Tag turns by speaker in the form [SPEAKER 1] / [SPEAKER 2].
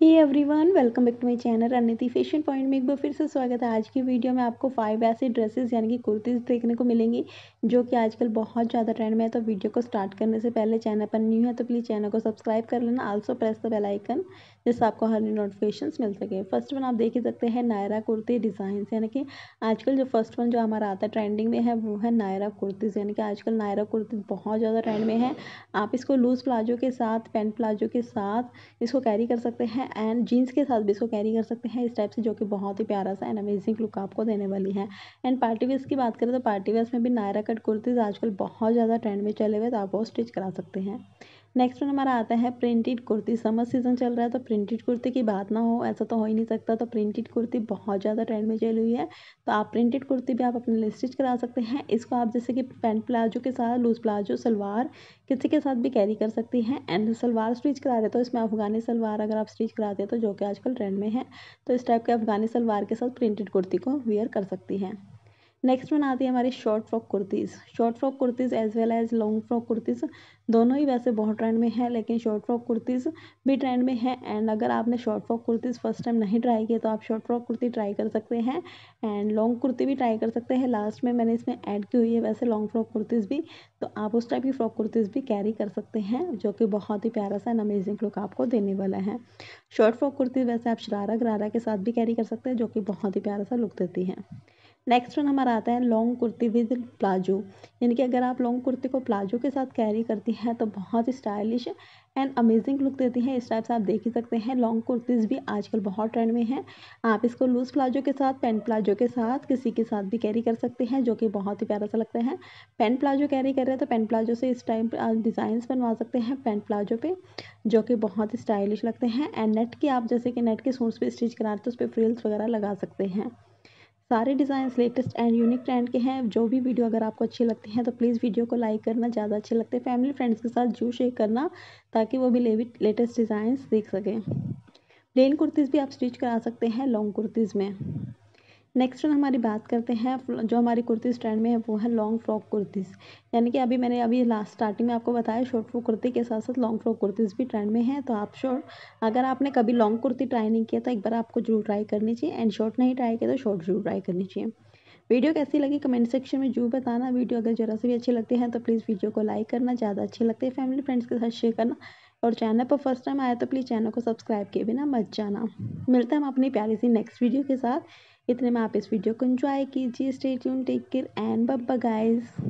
[SPEAKER 1] Hey everyone welcome back to my channel Rananiti fashion point में एक बार फिर से स्वागत है। आज की वीडियो में आपको फाइव ऐसे ड्रेसेस यानी कि कुर्तीज़ देखने को मिलेंगी, जो कि आजकल बहुत ज़्यादा ट्रेंड में है। तो वीडियो को स्टार्ट करने से पहले चैनल पर न्यू है तो प्लीज़ चैनल को सब्सक्राइब कर लेना। Also press the bell icon जिससे आपको हर नोटिफिकेशन मिल सके। फ़र्स्ट वन आप देख ही सकते हैं नायरा कुर्ती डिज़ाइन यानी कि आजकल जो फ़र्स्ट वन जो हमारा आता है ट्रेंडिंग में है, वो है नायरा कुर्तीज़ यानी कि आजकल नायरा कुर्ती बहुत ज़्यादा ट्रेंड में है। आप इसको लूज़ प्लाजो के साथ पेंट प्लाजो के साथ इसको कैरी कर सकते हैं। एंड जीन्स के साथ भी इसको कैरी कर सकते हैं। इस टाइप से जो कि बहुत ही प्यारा सा एंड अमेजिंग लुक आपको देने वाली है। एंड पार्टी वेयर्स की बात करें तो पार्टी वेयर्स में भी नायरा कट कुर्तीज़ आजकल बहुत ज़्यादा ट्रेंड में चले हुए तो आप वो स्टिच करा सकते हैं। नेक्स्ट वन हमारा आता है प्रिंटेड कुर्ती। समर सीज़न चल रहा है तो प्रिंटेड कुर्ती की बात ना हो, ऐसा तो हो ही नहीं सकता। तो प्रिंटेड कुर्ती बहुत ज़्यादा ट्रेंड में चली हुई है। तो आप प्रिंटेड कुर्ती भी आप अपने लिए स्टिच करा सकते हैं। इसको आप जैसे कि पेंट प्लाजो के साथ लूज प्लाजो सलवार, किसी के साथ भी कैरी कर सकती हैं। एंड सलवार स्टिच करा रहे तो इसमें अफगानी सलवार अगर आप स्टिच कराते हैं तो जो कि आजकल ट्रेंड में है तो इस टाइप के अफगानी सलवार के साथ प्रिंटेड कुर्ती को वेयर कर सकती हैं। नेक्स्ट वन आती है हमारी short frock kurtis short frock kurtis as well as long frock kurtis दोनों ही वैसे बहुत ट्रेंड में है, लेकिन शॉर्ट फ्रॉक कुर्तीज़ भी ट्रेंड में है एंड अगर आपने short frock kurtis first time नहीं ट्राई किया तो आप शॉर्ट फ्रॉक कुर्ती ट्राई कर सकते हैं एंड लॉन्ग कुर्ती भी ट्राई कर सकते हैं। लास्ट में मैंने इसमें ऐड की हुई है वैसे लॉन्ग फ्रॉक कुर्तीज़ भी तो आप उस टाइप की फ्रॉक कुर्तीज़ भी कैरी कर सकते हैं, जो कि बहुत ही प्यारा सा एंड अमेजिंग लुक आपको देने वाला है। शॉर्ट फ्रॉक कुर्ती वैसे आप शरारा गरारा के साथ भी कैरी कर सकते हैं, जो कि बहुत ही प्यारा सा लुक देती है। नेक्स्ट वन हमारा आता है लॉन्ग कुर्ती विद प्लाजो यानी कि अगर आप लॉन्ग कुर्ती को प्लाजो के साथ कैरी करती हैं तो बहुत ही स्टाइलिश एंड अमेजिंग लुक देती हैं। इस टाइप से आप देख ही सकते हैं लॉन्ग कुर्तीज़ भी आजकल बहुत ट्रेंड में हैं। आप इसको लूज़ प्लाजो के साथ पेंट प्लाजो के साथ किसी के साथ भी कैरी कर सकते हैं, जो कि बहुत ही प्यारा सा लगता है। पेंट प्लाजो कैरी कर रहे हैं तो पेंट प्लाजो से इस टाइप डिज़ाइंस बनवा सकते हैं पेंट प्लाजो पे, जो कि बहुत ही स्टाइलिश लगते हैं। एंड नेट की आप, जैसे कि नेट के सूट्स पे स्टिच कराते तो उस पर फ्रिल्स वगैरह लगा सकते हैं। सारे design latest and unique trend के हैं। जो भी वीडियो अगर आपको अच्छे लगते हैं तो प्लीज़ वीडियो को लाइक करना, ज़्यादा अच्छे लगते हैं। फैमिली फ्रेंड्स के साथ जू शेयर करना, ताकि वो भी लेटेस्ट डिज़ाइंस देख सकें। प्लेन कुर्तीज़ भी आप स्टिच करा सकते हैं लॉन्ग कुर्तीज़ में। नेक्स्ट वन हमारी बात करते हैं, जो हमारी कुर्ती स्टैंड में है, वो है लॉन्ग फ्रॉक कुर्तीज़ यानी कि अभी मैंने अभी लास्ट स्टार्टिंग में आपको बताया शॉर्ट फ्रॉक कुर्ती के साथ साथ लॉन्ग फ्रॉक कुर्तीज़ भी ट्रेंड में है तो आप शॉर्ट अगर आपने कभी लॉन्ग कुर्ती ट्राई नहीं किया तो एक बार आपको ज़रूर ट्राई करनी चाहिए एंड शॉर्ट नहीं ट्राई किया तो शॉर्ट ज़रूर ट्राई करनी चाहिए। वीडियो कैसी लगी कमेंट सेक्शन में ज़रूर बताना। वीडियो अगर ज़रा से भी अच्छी लगती है तो प्लीज़ वीडियो को लाइक करना, ज़्यादा अच्छे लगते हैं फैमिली फ्रेंड्स के साथ शेयर करना, और चैनल पर फ़र्स्ट टाइम आया तो प्लीज़ चैनल को सब्सक्राइब किए बिना मत जाना। मिलते हैं हम अपनी प्यारी सी नेक्स्ट वीडियो के साथ। इतने में आप इस वीडियो को एंजॉय कीजिए stay tune take care and बब्बा guys